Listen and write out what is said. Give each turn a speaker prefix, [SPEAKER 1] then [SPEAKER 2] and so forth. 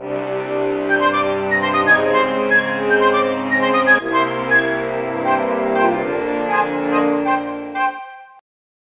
[SPEAKER 1] you